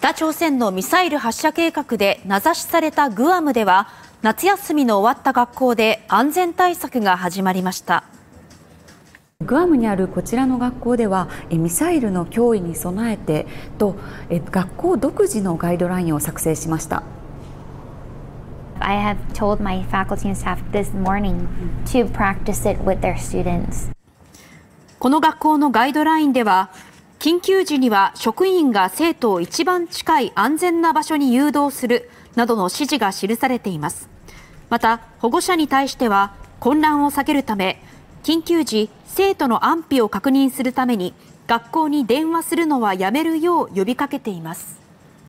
北朝鮮のミサイル発射計画で名指しされたグアムでは夏休みの終わった学校で安全対策が始まりました。グアムにあるこちらの学校ではミサイルの脅威に備えてと学校独自のガイドラインを作成しました。I have told my faculty and staff this morning to practice it with their students. この学校のガイドラインでは緊急時には職員が生徒を一番近い安全な場所に誘導するなどの指示が記されています。また保護者に対しては混乱を避けるため緊急時生徒の安否を確認するために学校に電話するのはやめるよう呼びかけています。